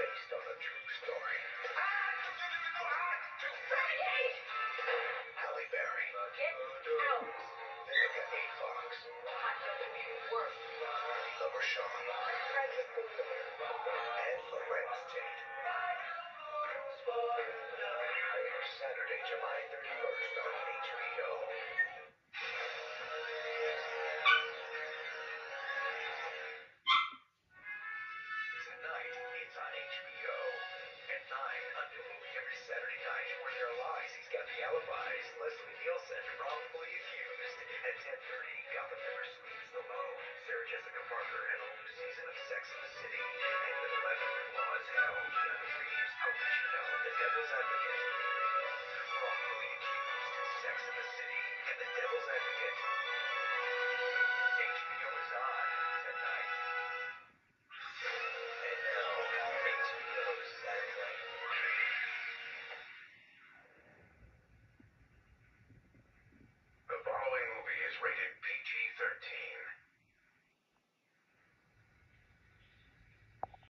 based on a true story. Marty LaRochon,